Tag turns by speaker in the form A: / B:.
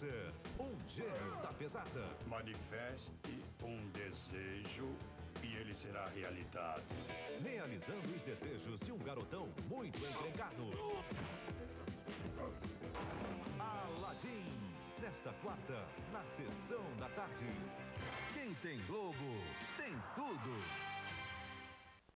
A: ser um gênio da pesada.
B: Manifeste um desejo e ele será realizado.
A: Realizando os desejos de um garotão muito empregado. Aladim, nesta quarta, na sessão da tarde. Quem tem Globo, tem tudo.